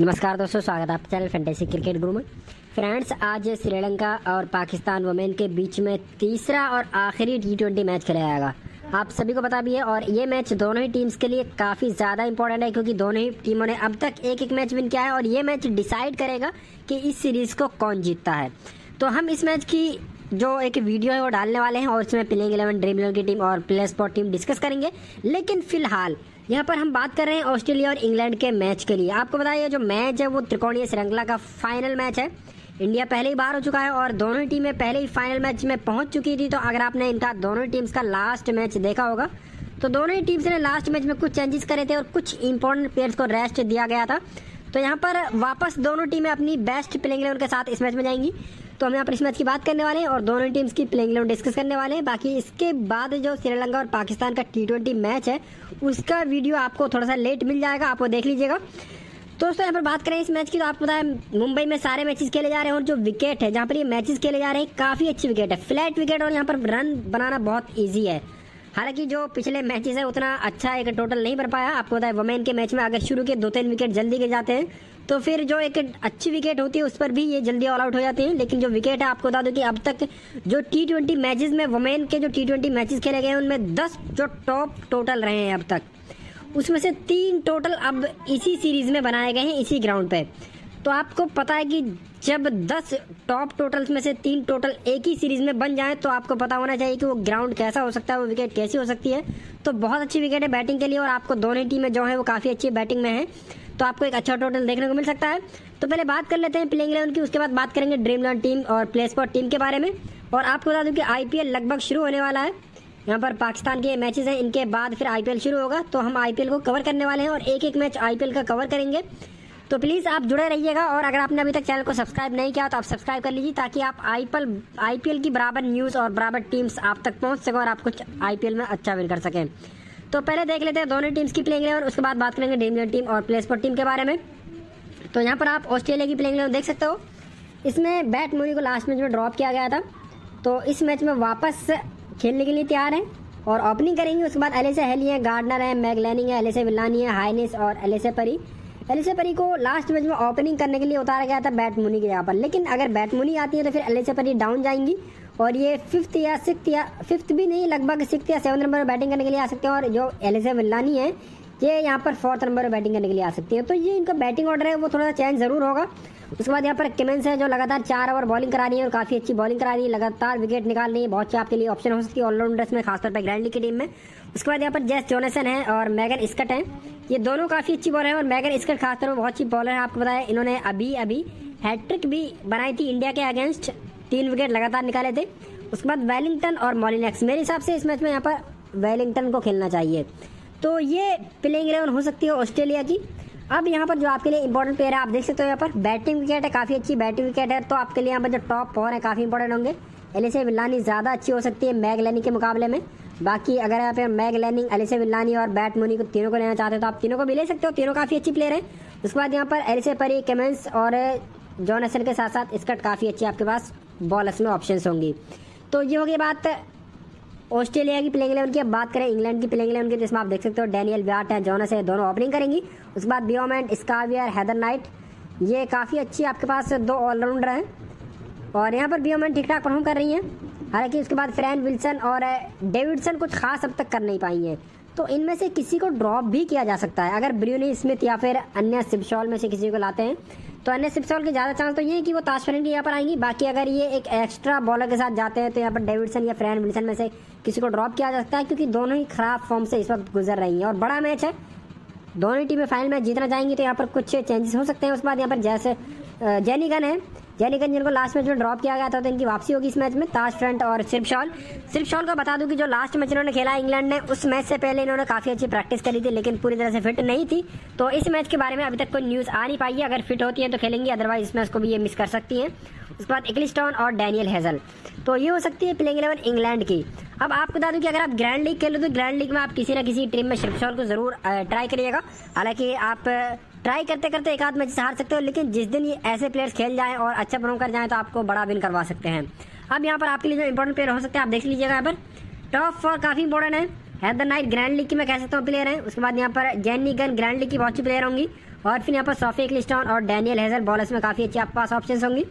नमस्कार दोस्तों, स्वागत है आप चैनल फैंटेसी क्रिकेट गुरु में। फ्रेंड्स, आज श्रीलंका और पाकिस्तान वुमेन के बीच में तीसरा और आखिरी टी ट्वेंटी मैच खेला जाएगा। आप सभी को पता भी है, और ये मैच दोनों ही टीम्स के लिए काफ़ी ज़्यादा इंपॉर्टेंट है, क्योंकि दोनों ही टीमों ने अब तक एक एक मैच विन किया है, और ये मैच डिसाइड करेगा कि इस सीरीज़ को कौन जीतता है। तो हम इस मैच की जो एक वीडियो है वो डालने वाले हैं और उसमें प्लेइंग इलेवन ड्रीम इलेवन की टीम और प्ले स्पॉट टीम डिस्कस करेंगे। लेकिन फ़िलहाल, यहाँ पर हम बात कर रहे हैं ऑस्ट्रेलिया और इंग्लैंड के मैच के लिए। आपको बताइए, जो मैच है वो त्रिकोणीय श्रृंखला का फाइनल मैच है। इंडिया पहले ही बाहर हो चुका है और दोनों ही टीमें पहले ही फाइनल मैच में पहुँच चुकी थी। तो अगर आपने इनका दोनों टीम्स का लास्ट मैच देखा होगा तो दोनों ही टीम्स ने लास्ट मैच में कुछ चेंजेस करे थे और कुछ इंपॉर्टेंट प्लेयर्स को रेस्ट दिया गया था। तो यहाँ पर वापस दोनों टीमें अपनी बेस्ट प्लेइंग इलेवन के साथ इस मैच में जाएँगी। तो हम यहाँ पर इस मैच की बात करने वाले हैं और दोनों टीम्स की प्लेइंग इलेवन डिस्कस करने वाले हैं। बाकी इसके बाद जो श्रीलंका और पाकिस्तान का टी ट्वेंटी मैच है, उसका वीडियो आपको थोड़ा सा लेट मिल जाएगा, आप वो देख लीजिएगा। दोस्तों, यहाँ पर बात करें इस मैच की तो आपको पता है मुंबई में सारे मैचेस खेले जा रहे हैं और जो विकेट है, जहाँ पर ये मैचेस खेले जा रहे हैं, काफ़ी अच्छी विकेट है। फ्लैट विकेट और यहाँ पर रन बनाना बहुत ईजी है। हालाँकि जो पिछले मैचेस है, उतना अच्छा एक टोटल नहीं बन पाया। आपको पता है वुमेन के मैच में अगर शुरू के दो तीन विकेट जल्दी गिर जाते हैं तो फिर जो एक अच्छी विकेट होती है, उस पर भी ये जल्दी ऑल आउट हो जाते हैं। लेकिन जो विकेट है, आपको बता दो कि अब तक जो टी ट्वेंटी मैचेज में वुमेन के जो टी ट्वेंटी मैचेज खेले गए हैं, उनमें दस जो टॉप टोटल रहे हैं अब तक। उसमें से तीन टोटल अब इसी सीरीज़ में बनाए गए हैं, इसी ग्राउंड पे। तो आपको पता है कि जब 10 टॉप टोटल्स में से तीन टोटल एक ही सीरीज़ में बन जाए तो आपको पता होना चाहिए कि वो ग्राउंड कैसा हो सकता है, वो विकेट कैसी हो सकती है। तो बहुत अच्छी विकेट है बैटिंग के लिए और आपको दोनों ही टीमें जो है वो काफ़ी अच्छी बैटिंग में है। तो आपको एक अच्छा टोटल देखने को मिल सकता है। तो पहले बात कर लेते हैं प्लेइंग इलेवन की, उसके बाद बात करेंगे ड्रीम इलेवन टीम और प्ले स्पॉट टीम के बारे में। और आपको बता दूँ कि आईपीएल लगभग शुरू होने वाला है। यहाँ पर पाकिस्तान के मैचेस हैं, इनके बाद फिर आईपीएल शुरू होगा। तो हम आईपीएल को कवर करने वाले हैं और एक एक मैच आईपीएल का कवर करेंगे। तो प्लीज़ आप जुड़े रहिएगा और अगर आपने अभी तक चैनल को सब्सक्राइब नहीं किया तो आप सब्सक्राइब कर लीजिए ताकि आप आईपीएल आईपीएल की बराबर न्यूज़ और बराबर टीम्स आप तक पहुँच सके और आप कुछ आईपीएल में अच्छा विन कर सकें। तो पहले देख लेते हैं दोनों टीम्स की प्लेइंग और उसके बाद बात करेंगे ड्रीम टीम और प्ले स्पोर्ट टीम के बारे में। तो यहाँ पर आप ऑस्ट्रेलिया की प्लेइंग देख सकते हो। इसमें बैट मोनी को लास्ट मैच में ड्रॉप किया गया था। तो इस मैच में वापस खेलने के लिए तैयार है और ओपनिंग करेंगे, उसके बाद एलिसे हेली है गार्डनर है मैगलैनिंग है एलिसे विलानी है हाइनिस और एलिसे परी एलिसे परी को लास्ट मैच में ओपनिंग करने के लिए उतारा गया था बैट मुनी की जगह पर। लेकिन अगर बैट मुनी आती है तो फिर एलिसे परी डाउन जाएँगी। और ये फिफ्थ या सिक्स या फिफ्थ भी नहीं, लगभग सिक्स या सेवन नंबर पर बैटिंग करने के लिए आ सकते हैं। और जो एलिसे विलानी है, ये यहाँ पर फोर्थ नंबर पर बैटिंग करने के लिए आ सकती है। तो ये इनका बैटिंग ऑर्डर है, वो थोड़ा सा चेंज ज़रूर होगा। उसके बाद यहाँ पर किमेंस है जो लगातार चार ओवर बॉलिंग करा रही है और काफ़ी अच्छी बॉलिंग करा रही है। लगातार विकेट निकाल रही है। बहुत अच्छी आपके लिए ऑप्शन हो सकती है ऑलराउंडर्स में, खासतौर पर ग्रैंड लीग की टीम में। उसके बाद यहाँ पर जेस जोनेसन है और मैगन स्कट है। ये दोनों काफ़ी अच्छी बॉलर है और मैगन स्कट खासतौर पर बहुत अच्छी बॉलर है, आपको बताया इन्होंने अभी अभी हैट्रिक भी बनाई थी इंडिया के अगेंस्ट तीन विकेट लगातार निकाले थे। उसके बाद वेलिंगटन और मॉलिनेक्स मेरे हिसाब से इस मैच में यहाँ पर वेलिंगटन को खेलना चाहिए। तो ये प्लेइंग इलेवन हो सकती है ऑस्ट्रेलिया की। अब यहाँ पर जो आपके लिए इंपॉर्टेंट प्लेयर है, आप देख सकते हो यहाँ पर। बैटिंग विकेट है, काफ़ी अच्छी बैटिंग विकेट है। तो आपके लिए यहाँ पर जो टॉप फोर है, काफ़ी इंपॉर्टेंट होंगे। एलिसे विल्लानी ज़्यादा अच्छी हो सकती है मैग लैनिंग के मुकाबले में। बाकी अगर आप मैग लैनिंग एलिसे विल्लानी और बैट मोनी को तीनों को लेना चाहते हो तो आप तीनों को भी ले सकते हो। तीनों काफ़ी अच्छी प्लेयर है। उसके बाद यहाँ पर एलिसे परी केमेंस और जॉन एसन के साथ साथ स्कट काफ़ी अच्छी आपके पास बॉलर्स में ऑप्शन होंगी। तो ये होगी बात ऑस्ट्रेलिया की प्लेइंग इलेवन की अब बात करें, इंग्लैंड की प्लेइंग इलेवन की, जिसमें आप देख सकते हो डैनियल ब्याट है, जोनस है दोनों ओपनिंग करेंगी। उसके बाद बियोमेंट स्कावियर, हैदर नाइट, ये काफ़ी अच्छी आपके पास दो ऑलराउंडर हैं। और यहाँ पर बियोमेंट ठीक ठाक परफॉर्म कर रही हैं। हालाँकि उसके बाद फ्रैन विल्सन और डेविडसन कुछ खास अब तक कर नहीं पाई हैं। तो इनमें से किसी को ड्रॉप भी किया जा सकता है, अगर ब्रियोनी स्मिथ या फिर अन्य सिपशॉल में से किसी को लाते हैं। तो अन्य सिपसॉल के ज़्यादा चांस तो ये है कि वो ताश फ्रेंड यहाँ पर आएँगी। बाकी अगर ये एक एक्स्ट्रा बॉलर के साथ जाते हैं तो यहाँ पर डेविडसन या फ्रैन विल्सन में से किसी को ड्रॉप किया जा सकता है, क्योंकि दोनों ही खराब फॉर्म से इस वक्त गुजर रही है। और बड़ा मैच है। दोनों ही टीमें फाइनल मैच जीतना चाहेंगी तो यहाँ पर कुछ चेंजेस हो सकते हैं। उसके बाद यहाँ पर जैसे जैनी गन है जैनिकन जिनको लास्ट मैच में ड्रॉप किया गया था तो इनकी वापसी होगी इस मैच में ताज फ्रंट और सिर्फ़ शॉल। सिर्फ़ शॉल को बता दूँ कि जो लास्ट मैच इन्होंने खेला इंग्लैंड ने, उस मैच से पहले इन्होंने काफ़ी अच्छी प्रैक्टिस करी थी, लेकिन पूरी तरह से फिट नहीं थी। तो इस मैच के बारे में अभी तक कोई न्यूज़ आ नहीं पाई है। अगर फिट होती है तो खेलेंगी अदरवाइज़ इस मैच को भी ये मिस कर सकती है। उसके बाद इकलिस्टॉन और डैनियल हेजल तो ये हो सकती है प्लेइंग इलेवन इंग्लैंड की। अब आपको बता दूँ कि अगर आप ग्रैंड लीग खेलो तो ग्रैंड लीग में आप किसी ना किसी टीम में शॉल को ज़रूर ट्राई करिएगा। हालाँकि आप ट्राई करते करते एक आध मैच हार सकते हो, लेकिन जिस दिन ये ऐसे प्लेयर्स खेल जाएँ और अच्छा परफॉर्म कर जाएँ तो आपको बड़ा विन करवा सकते हैं। अब यहाँ पर आपके लिए जो इंपॉर्टेंट प्लेयर हो सकते हैं, आप देख लीजिएगा यहाँ पर। टॉप फोर काफ़ी इंपॉर्टेंट है। हैदर नाइट ग्रैंड लीग की मैं कह सकता हूँ प्लेयर है। उसके बाद यहाँ पर जैनी गन ग्रैंड लीग की बहुत अच्छी प्लेयर होंगी। और फिर यहाँ पर सोफी क्लिस्टॉन और डैनियल हेजल बॉलर्स में काफ़ी अच्छी आपके पास ऑप्शन होंगी।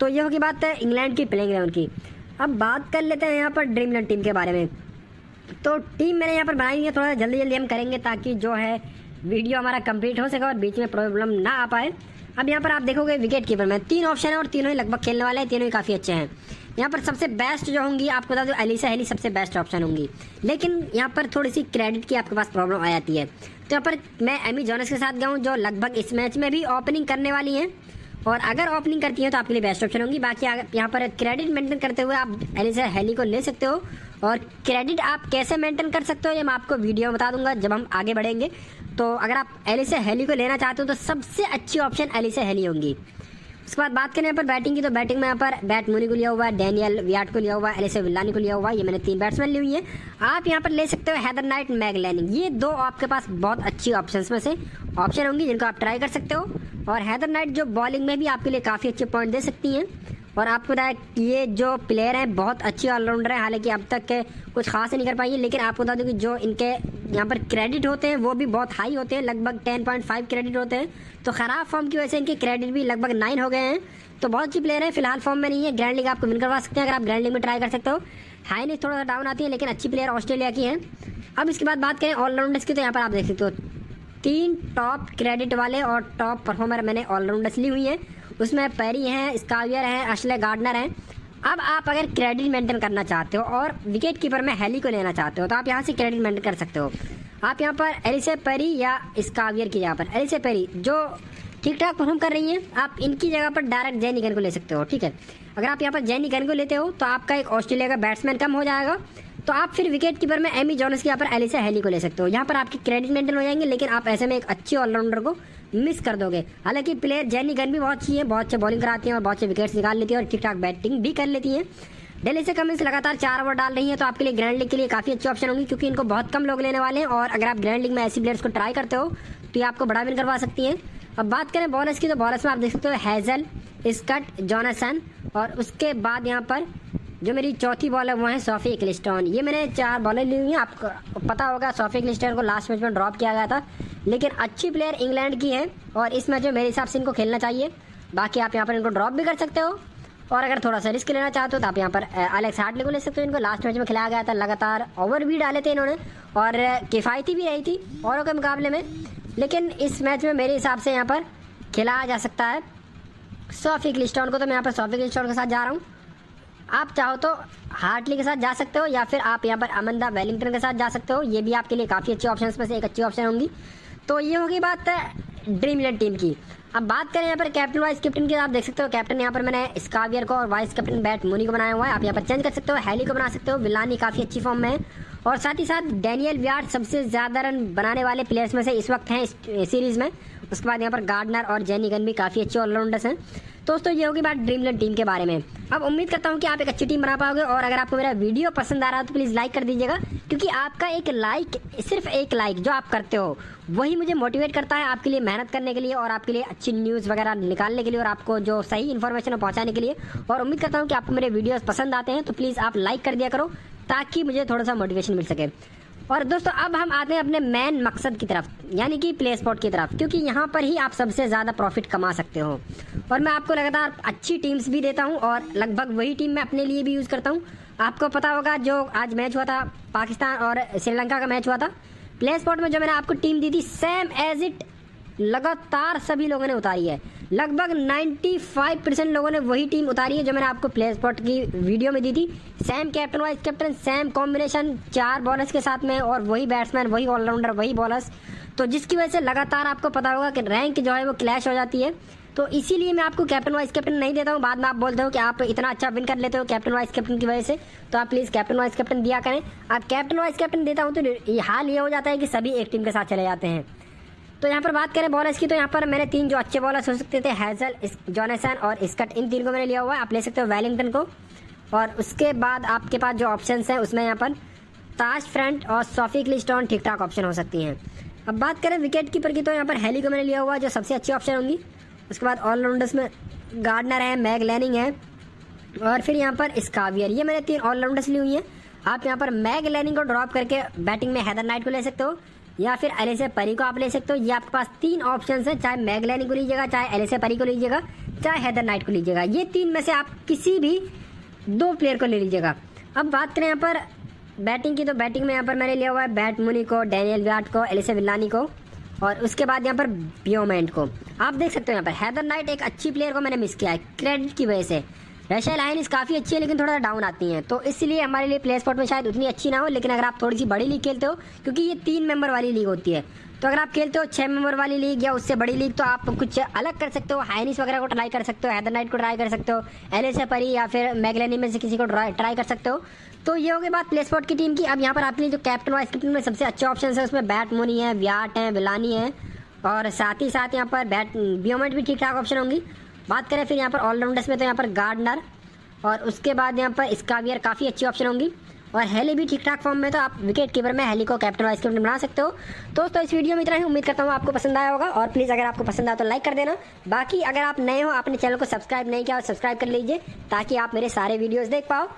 तो ये होगी बात इंग्लैंड की प्लेइंग इलेवन की। अब बात कर लेते हैं यहाँ पर ड्रीमलैंड टीम के बारे में। तो टीम मैंने यहाँ पर बनाई है, थोड़ा जल्दी जल्दी हम करेंगे ताकि जो है वीडियो हमारा कंप्लीट हो सके और बीच में प्रॉब्लम ना आ पाए। अब यहाँ पर आप देखोगे विकेट कीपर। में तीन ऑप्शन है और तीनों ही लगभग खेलने वाले हैं, तीनों ही काफ़ी अच्छे हैं। यहाँ पर सबसे बेस्ट जो होंगी, आपको बता दो एलिसा हेली सबसे बेस्ट ऑप्शन होंगी। लेकिन यहाँ पर थोड़ी सी क्रेडिट की आपके पास प्रॉब्लम आ जाती है। तो यहाँ पर मैं एमी जोनस के साथ गया हूँ, जो लगभग इस मैच में भी ओपनिंग करने वाली हैं। और अगर ओपनिंग करती है तो आपके लिए बेस्ट ऑप्शन होंगी। बाकी यहाँ पर क्रेडिट मेंटेन करते हुए आप एलिसा हेली को ले सकते हो। और क्रेडिट आप कैसे मेंटेन कर सकते हो ये मैं आपको वीडियो में बता दूँगा, जब हम आगे बढ़ेंगे। तो अगर आप एलिसा हेली को लेना चाहते हो तो सबसे अच्छी ऑप्शन एलिसा हेली होंगी। उसके बाद बात करें यहाँ पर बैटिंग की तो बैटिंग में यहाँ पर बैट मुनी को लिया हुआ है, डैनियल वियाट को लिया हुआ है, एलिसे विल्लानी को लिया हुआ है, ये मैंने तीन बैट्समैन ली हुई है। आप यहाँ पर ले सकते हो हैदर नाइट, मैग लैनिंग। ये दो आपके पास बहुत अच्छी ऑप्शन में से ऑप्शन होंगी, जिनको आप ट्राई कर सकते हो। और हैदर नाइट जो बॉलिंग में भी आपके लिए काफ़ी अच्छे पॉइंट दे सकती हैं। और आपको पता है, ये जो प्लेयर हैं, बहुत अच्छी ऑलराउंडर है, हालाँकि अब तक के कुछ खास नहीं कर पाई है लेकिन आपको बता दूँ कि जो इनके यहाँ पर क्रेडिट होते हैं, वो भी बहुत हाई होते हैं, लगभग 10.5 क्रेडिट होते हैं। तो ख़राब फॉर्म की वजह से इनके क्रेडिट भी लगभग नाइन हो गए हैं। तो बहुत अच्छी प्लेयर है, फ़िलहाल फॉर्म में नहीं है ग्रैंड लीग आपको विन करवा सकते हैं, अगर आप ग्रैंड लीग में ट्राई कर सकते हो। हाई नहीं, थोड़ा सा डाउन आती है, लेकिन अच्छी प्लेयर ऑस्ट्रेलिया की है। अब इसके बाद बात करें ऑलराउंडर्स की तो यहाँ पर आप देख सकते हो, तीन टॉप क्रेडिट वाले और टॉप परफॉर्मर मैंने ऑलराउंडर्स ली हुई है। उसमें पेरी हैं, स्कावियर हैं, अशले गार्डनर हैं। अब आप अगर क्रेडिट मेंटेन करना चाहते हो और विकेट कीपर में हेली को लेना चाहते हो तो आप यहाँ से क्रेडिट मेंटेन कर सकते हो। आप यहाँ पर एलिसे पेरी या स्कावियर की जगह पर एलिसे पेरी, जो ठीक ठाक परफॉर्म कर रही हैं, आप इनकी जगह पर डायरेक्ट जैनी गन को ले सकते हो, ठीक है? अगर आप यहाँ पर जैनी गन को लेते हो तो आपका एक ऑस्ट्रेलिया का बैट्समैन कम हो जाएगा। तो आप फिर विकेट कीपर में एमी जॉनस के यहाँ पर एलिसा हेली को ले सकते हो। यहाँ पर आपकी क्रेडिट मेंटेन हो जाएँगे, लेकिन आप ऐसे में एक अच्छी ऑलराउंडर को मिस कर दोगे। हालाँकि प्लेयर जैनी गन भी बहुत अच्छी है, बहुत अच्छे बॉलिंग कराती है और बहुत अच्छे विकेट्स निकाल लेती है और ठीक ठाक बैटिंग भी कर लेती है। दिल्ली से कम कमिंस लगातार चार ओवर डाल रही है तो आपके लिए ग्रैंड लीग के लिए काफ़ी अच्छी ऑप्शन होंगी, क्योंकि इनको बहुत कम लोग लेने वाले हैं और अगर आप ग्रैंड लीग में ऐसी प्लेयर्स को ट्राई करते हो तो ये आपको बड़ा विन करवा सकती है। अब बात करें बॉलर्स की तो बॉलर्स में आप देख सकते हो हैजल स्कट जॉनसन और उसके बाद यहाँ पर जो मेरी चौथी बॉल है, वो है सोफी क्लिस्टॉन ये मैंने चार बॉलर ली हुई हैं, आपको पता होगा, सोफी क्लिस्टॉन को लास्ट मैच में ड्रॉप किया गया था। लेकिन अच्छी प्लेयर इंग्लैंड की है, और इस मैच में मेरे हिसाब से इनको खेलना चाहिए, बाकी आप यहाँ पर इनको ड्रॉप भी कर सकते हो। और अगर थोड़ा सा रिस्क लेना चाहते हो तो आप यहाँ पर अलेक्स हार्टले को ले सकते हो। इनको लास्ट मैच में खिलाया गया था, लगातार ओवर भी डाले थे इन्होंने, और किफ़ायती भी रही थी, औरों के मुकाबले में। लेकिन इस मैच में मेरे हिसाब से यहाँ पर खिलाया जा सकता है। सोफी क्लिस्टॉन को तो मैं यहाँ पर सोफी क्लिस्टॉन के साथ जा रहा हूँ। आप चाहो तो हार्टली के साथ जा सकते हो या फिर आप यहाँ पर अमंदा वेलिंगटन के साथ जा सकते हो, ये भी आपके लिए काफ़ी अच्छे ऑप्शन में से एक अच्छी ऑप्शन होंगी। तो ये होगी बात ड्रीम इलेवन टीम की। अब बात करें यहाँ पर कैप्टन वाइस कैप्टन की, आप देख सकते हो कैप्टन यहाँ पर मैंने स्कावियर को और वाइस कैप्टन बैट मुनी को बनाया हुआ है। आप यहाँ पर चेंज कर सकते हो हैली को बना सकते हो विलानी काफ़ी अच्छी फॉर्म में है। और साथ ही साथ डैनियल वियार्ड सबसे ज़्यादा रन बनाने वाले प्लेयर्स में से इस वक्त हैं इस सीरीज़ में। उसके बाद यहाँ पर गार्डनर और जेनी गन भी काफ़ी अच्छे ऑलराउंडर्स हैं। दोस्तों, ये होगी बात ड्रीमलैंड टीम के बारे में। अब उम्मीद करता हूँ कि आप एक अच्छी टीम बना पाओगे और अगर आपको मेरा वीडियो पसंद आ रहा है तो प्लीज़ लाइक कर दीजिएगा, क्योंकि आपका एक लाइक सिर्फ़ एक लाइक जो आप करते हो, वही मुझे मोटिवेट करता है आपके लिए मेहनत करने के लिए और आपके लिए अच्छी न्यूज़ वगैरह निकालने के लिए और आपको जो सही इन्फॉर्मेशन पहुँचाने के लिए। और उम्मीद करता हूँ कि आपको मेरे वीडियोज़ पसंद आते हैं तो प्लीज़ आप लाइक कर दिया करो, ताकि मुझे थोड़ा सा मोटिवेशन मिल सके। और दोस्तों, अब हम आते हैं अपने मेन मकसद की तरफ़, यानी कि प्ले स्पॉट की तरफ़, क्योंकि यहाँ पर ही आप सबसे ज़्यादा प्रॉफिट कमा सकते हो। और मैं आपको लगातार अच्छी टीम्स भी देता हूँ और लगभग वही टीम मैं अपने लिए भी यूज़ करता हूँ। आपको पता होगा, जो आज मैच हुआ था पाकिस्तान और श्रीलंका का मैच हुआ था प्ले स्पॉट में जो मैंने आपको टीम दी थी सेम एज इट लगातार सभी लोगों ने उतारी है। लगभग 95 परसेंट लोगों ने वही टीम उतारी है जो मैंने आपको प्ले स्पॉट की वीडियो में दी थी। Same captain vice captain same combination चार बॉलर्स के साथ में और वही बैट्समैन वही ऑलराउंडर वही बॉलर्स तो जिसकी वजह से लगातार आपको पता होगा कि रैंक जो है वो क्लैश हो जाती है। तो इसीलिए मैं आपको कैप्टन वाइस कैप्टन नहीं देता हूँ। बाद में आप बोलते हो कि आप इतना अच्छा विन कर लेते हो कैप्टन वाइस कैप्टन की वजह से। तो आप प्लीज़ कैप्टन वाइस कैप्टन दिया करें। आप कैप्टन वाइस कैप्टन देता हूँ तो हाल ये हो जाता है कि सभी एक टीम के साथ चले जाते हैं। तो यहाँ पर बात करें बॉलर्स की तो यहाँ पर मैंने तीन जो अच्छे बॉलर्स हो सकते थे हैजल जॉनेसन और स्कट इन तीन को मैंने लिया हुआ है। आप ले सकते हो वेलिंगटन को। और उसके बाद आपके पास जो ऑप्शन है, उसमें यहाँ पर ताज फ्रंट और सोफी क्लिस्टॉन ठीक ठाक ऑप्शन हो सकती हैं। अब बात करें विकेट कीपर की तो यहाँ पर हेली को मैंने लिया हुआ जो सबसे अच्छी ऑप्शन होंगी। उसके बाद ऑलराउंडर्स में गार्डनर है मैग लैनिंग है। और फिर यहाँ पर स्कावियर ये मैंने तीन ऑलराउंडर्स ली हुई हैं। आप यहाँ पर मैग लैनिंग को ड्रॉप करके बैटिंग में हैदर नाइट को ले सकते हो। या फिर एलिसे परी को आप ले सकते हो। ये आपके पास तीन ऑप्शन है, चाहे मैग लैनिंग को लीजिएगा, चाहे एलिसे परी को लीजिएगा, चाहे हैदर नाइट को लीजिएगा। ये तीन में से आप किसी भी दो प्लेयर को ले लीजिएगा। अब बात करें यहाँ पर बैटिंग की तो बैटिंग में यहाँ पर मैंने लिया हुआ है बैट मुनी को डैनियल विराट को एलिसे विल्लानी को, और उसके बाद यहाँ पर बियोमेंट को। आप देख सकते हो यहाँ पर। हैदर नाइट एक अच्छी प्लेयर को मैंने मिस किया है। क्रेडिट की वजह से। रशिया लाइन्स काफ़ी अच्छी है, लेकिन थोड़ा सा डाउन आती हैं। तो इसलिए हमारे लिए प्ले स्पॉट में शायद उतनी अच्छी ना हो, लेकिन अगर आप थोड़ी सी बड़ी लीग खेलते हो, क्योंकि ये तीन मेंबर वाली लीग होती है। तो अगर आप खेलते हो छः मेंबर वाली लीग या उससे बड़ी लीग तो आप कुछ अलग कर सकते हो हाइनिस वगैरह को ट्राई कर सकते हो हैदर नाइट को ट्राई कर सकते हो एल एस परी या फिर मैगलेनी में से किसी को ट्राई कर सकते हो। तो ये हो गई बात प्ले स्पॉट की टीम की। अब यहाँ पर आपके लिए जो कैप्टन वाइस कैप्टन में सबसे अच्छे ऑप्शन है, उसमें बैट मोनी है व्याट है विलानी है, और साथ ही साथ यहाँ पर बैट बियोमेट भी ठीक ठाक ऑप्शन होंगी। बात करें फिर यहाँ पर ऑलराउंडर्स में तो यहाँ पर गार्डनर और उसके बाद यहाँ पर स्कावियर काफ़ी अच्छी ऑप्शन होंगी। और हेली भी ठीक ठाक फॉर्म में तो आप विकेट कीपर में हेली को कैप्टन वाइस कैप्टन बना सकते हो। दोस्तों, इस वीडियो में इतना ही। उम्मीद करता हूँ आपको पसंद आया होगा। और प्लीज़ अगर आपको पसंद आया तो लाइक कर देना। बाकी अगर आप नए हो आपने चैनल को सब्सक्राइब नहीं किया और सब्सक्राइब कर लीजिए, ताकि आप मेरे सारे वीडियोज़ देख पाओ।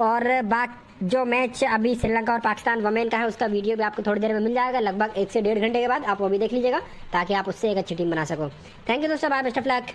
और बाक, जो मैच अभी श्रीलंका और पाकिस्तान वमेन का है, उसका वीडियो भी आपको थोड़ी देर में मिल जाएगा। लगभग एक से डेढ़ घंटे के बाद आप वो भी देख लीजिएगा, ताकि आप उससे एक अच्छी टीम बना सको। थैंक यू दोस्तों बाय बेस्ट ऑफ़ लक